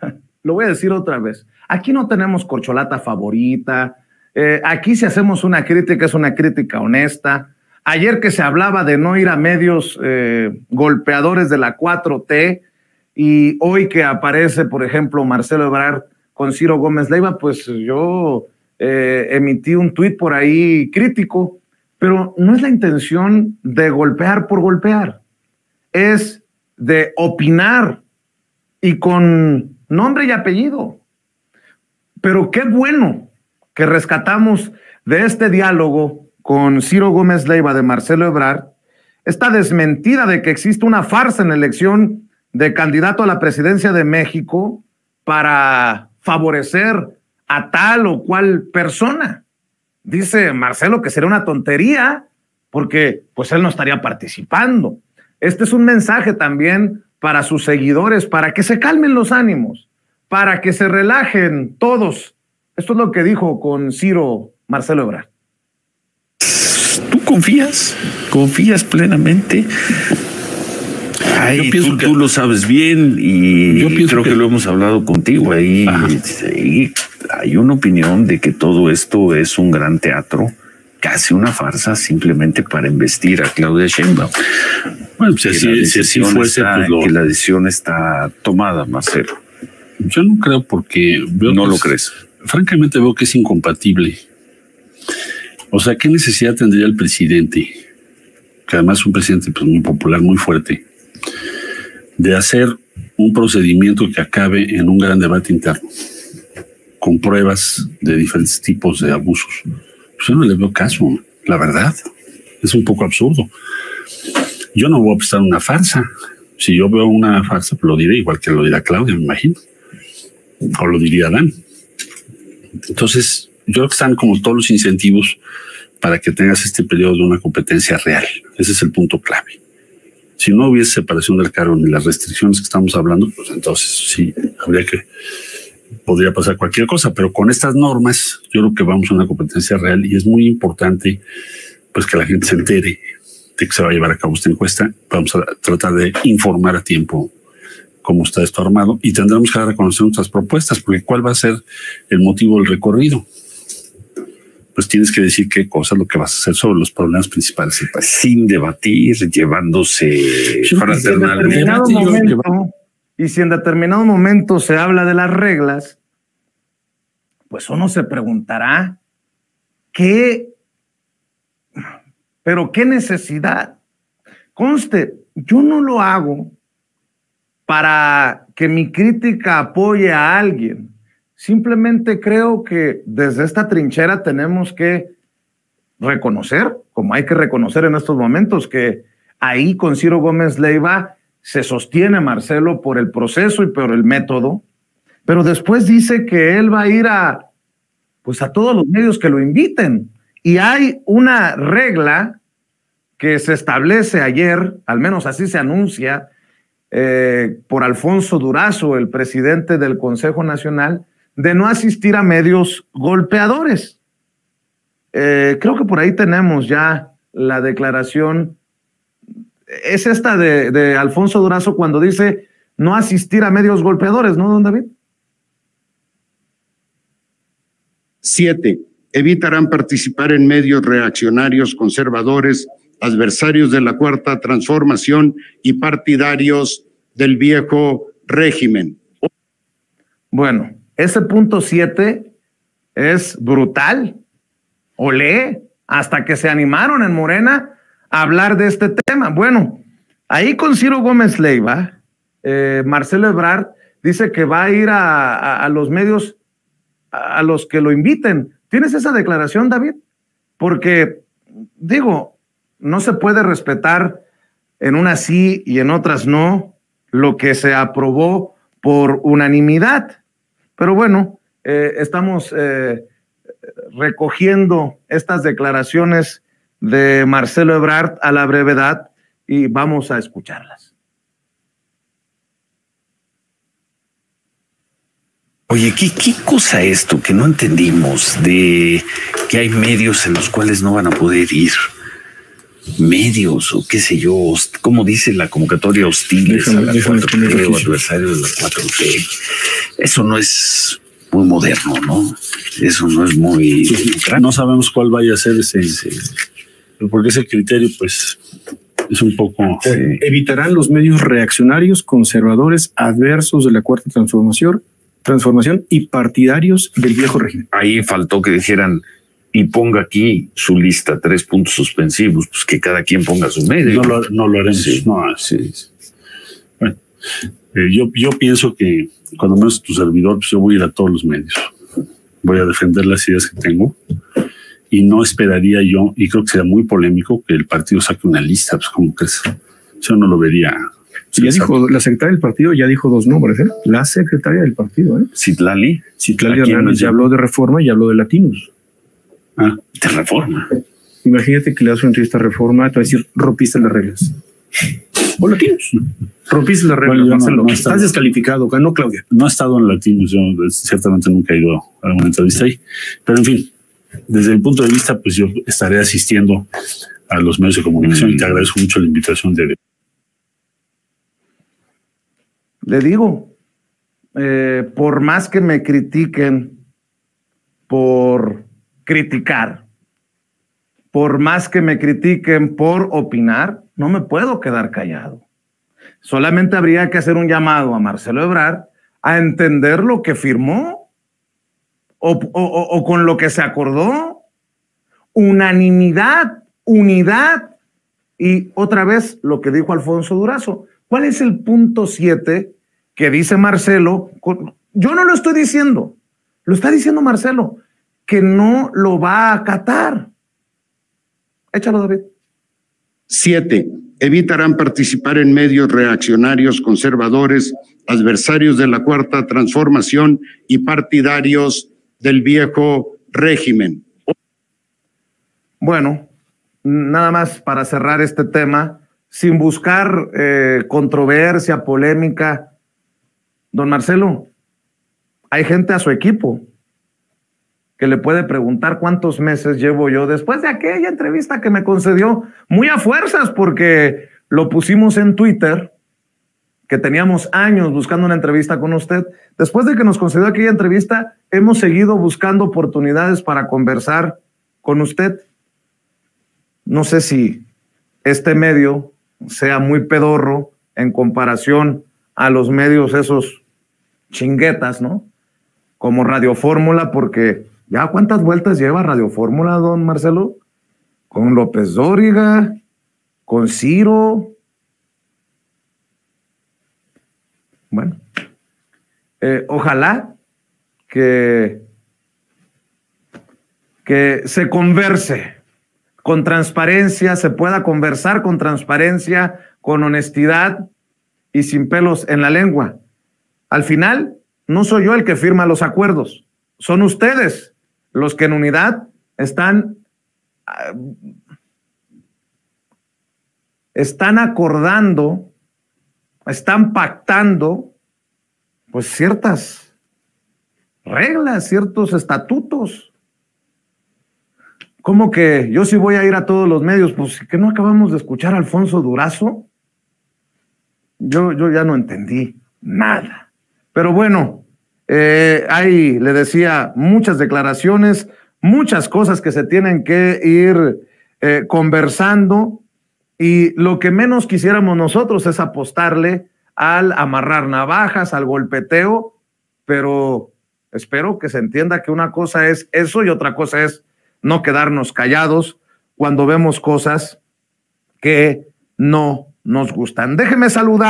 lo voy a decir otra vez, aquí no tenemos corcholata favorita, eh, aquí si hacemos una crítica es una crítica honesta. Ayer que se hablaba de no ir a medios eh, golpeadores de la 4T y hoy que aparece, por ejemplo, Marcelo Ebrard con Ciro Gómez Leiva, pues yo eh, emití un tuit por ahí crítico, pero no es la intención de golpear por golpear, es de opinar y con nombre y apellido. Pero qué bueno que rescatamos de este diálogo con Ciro Gómez Leiva de Marcelo Ebrard, esta desmentida de que existe una farsa en la elección de candidato a la presidencia de México para favorecer a tal o cual persona. Dice Marcelo que sería una tontería porque pues él no estaría participando. Este es un mensaje también para sus seguidores, para que se calmen los ánimos, para que se relajen todos. Esto es lo que dijo con Ciro Marcelo Ebrard. ¿Tú confías? ¿Confías plenamente? yo pienso tú, que tú lo sabes bien y yo creo que, lo hemos hablado contigo ahí, Hay una opinión de que todo esto es un gran teatro, casi una farsa, simplemente para investir a Claudia Sheinbaum. Bueno, si así, fuese, pues que la decisión está tomada, Marcelo. Yo no creo porque no lo crees. Francamente veo que es incompatible. O sea, ¿qué necesidad tendría el presidente? Que además es un presidente pues, muy popular, muy fuerte, de hacer un procedimiento que acabe en un gran debate interno, con pruebas de diferentes tipos de abusos. Pues yo no le veo caso, la verdad. Es un poco absurdo. Yo no voy a prestar una farsa. Si yo veo una farsa, pues lo diré igual que lo dirá Claudia, me imagino. O lo diría Dan. Entonces, yo creo que están como todos los incentivos para que tengas este periodo de una competencia real. Ese es el punto clave. Si no hubiese separación del cargo ni las restricciones que estamos hablando, pues entonces sí, habría que, podría pasar cualquier cosa, pero con estas normas yo creo que vamos a una competencia real y es muy importante pues que la gente se entere de que se va a llevar a cabo esta encuesta. Vamos a tratar de informar a tiempo cómo está esto armado y tendremos que dar a conocer nuestras propuestas, porque cuál va a ser el motivo del recorrido pues tienes que decir qué cosa lo que vas a hacer sobre los problemas principales Sin debatir, llevándose fraternalmente. Y si en determinado momento se habla de las reglas, pues uno se preguntará, ¿qué? Pero qué necesidad. Conste, yo no lo hago para que mi crítica apoye a alguien. Simplemente creo que desde esta trinchera tenemos que reconocer, como hay que reconocer en estos momentos, que ahí con Ciro Gómez Leiva se sostiene Marcelo por el proceso y por el método, pero después dice que él va a ir a, pues a todos los medios que lo inviten. Y hay una regla que se establece ayer, al menos así se anuncia, eh, por Alfonso Durazo, el presidente del Consejo Nacional, de no asistir a medios golpeadores. Eh, creo que por ahí tenemos ya la declaración. Es esta de, Alfonso Durazo cuando dice no asistir a medios golpeadores, ¿no, don David? Siete, evitarán participar en medios reaccionarios, conservadores, adversarios de la cuarta transformación y partidarios del viejo régimen. Bueno, ese punto 7 es brutal. Olé, hasta que se animaron en Morena a hablar de este tema. Bueno, ahí con Ciro Gómez Leiva, eh, Marcelo Ebrard dice que va a ir a, los medios a los que lo inviten. ¿Tienes esa declaración, David? Porque, digo, no se puede respetar en unas sí y en otras no lo que se aprobó por unanimidad. Pero bueno, eh, estamos eh, recogiendo estas declaraciones de Marcelo Ebrard a la brevedad y vamos a escucharlas. Oye, ¿qué, ¿qué, cosa esto que no entendimos de que hay medios en los cuales no van a poder ir? Medios o qué sé yo, como dice la convocatoria hostiles a la 4 adversarios de la 4T eso no es muy moderno, ¿no? Eso no es muy... No sabemos cuál vaya a ser ese, porque ese criterio, pues, es un poco... Evitarán los medios reaccionarios, conservadores, adversos de la cuarta transformación, transformación y partidarios del viejo régimen. Ahí faltó que dijeran y ponga aquí su lista, tres puntos suspensivos, pues que cada quien ponga su medio. No lo, no lo haremos. No, sí. Bueno, eh, yo, yo pienso que cuando menos tu servidor, pues yo voy a ir a todos los medios. Voy a defender las ideas que tengo y no esperaría yo, y creo que sería muy polémico, que el partido saque una lista, pues como que yo no lo vería. ya dijo, la secretaria del partido ya dijo dos nombres, ¿eh? La secretaria del partido, ¿eh? Citlali. Citlali Hernández ya habló de reforma y habló de latinos. Ah, de reforma. Imagínate que le das una entrevista a reforma, te va a decir, rompiste las reglas. O latinos. Rompiste las reglas, no, Estás descalificado, ganó Claudia. No he estado en latinos, yo ciertamente nunca he ido a una entrevista ahí. Pero en fin, desde mi punto de vista, pues yo estaré asistiendo a los medios de comunicación y te mm. agradezco mucho la invitación de... Le digo, eh, por más que me critiquen por criticar, por más que me critiquen por opinar, no me puedo quedar callado. Solamente habría que hacer un llamado a Marcelo Ebrard a entender lo que firmó o, con lo que se acordó. Unanimidad, unidad. Y otra vez lo que dijo Alfonso Durazo. ¿Cuál es el punto siete que dice Marcelo? Yo no lo estoy diciendo, lo está diciendo Marcelo, que no lo va a acatar. Échalo, David. Siete, evitarán participar en medios reaccionarios, conservadores, adversarios de la cuarta transformación y partidarios del viejo régimen. Bueno, nada más para cerrar este tema, sin buscar eh, controversia, polémica, don Marcelo, hay gente a su equipo que le puede preguntar cuántos meses llevo yo después de aquella entrevista que me concedió muy a fuerzas porque lo pusimos en Twitter que teníamos años buscando una entrevista con usted. Después de que nos concedió aquella entrevista, hemos seguido buscando oportunidades para conversar con usted. No sé si este medio sea muy pedorro en comparación a los medios esos chinguetas, ¿no? Como Radio Fórmula, porque ya cuántas vueltas lleva Radio Fórmula, don Marcelo, con López Dóriga, con Ciro, Bueno, eh, ojalá que, que se converse con transparencia, se pueda conversar con transparencia, con honestidad y sin pelos en la lengua. Al final, no soy yo el que firma los acuerdos, son ustedes los que en unidad están, ah, están acordando están pactando pues ciertas reglas, ciertos estatutos. ¿Cómo que yo sí voy a ir a todos los medios? Pues que no acabamos de escuchar a Alfonso Durazo. Yo, yo ya no entendí nada. Pero bueno, eh, ahí le decía muchas declaraciones, muchas cosas que se tienen que ir eh, conversando y lo que menos quisiéramos nosotros es apostarle al amarrar navajas, al golpeteo, pero espero que se entienda que una cosa es eso y otra cosa es no quedarnos callados cuando vemos cosas que no nos gustan. Déjeme saludar.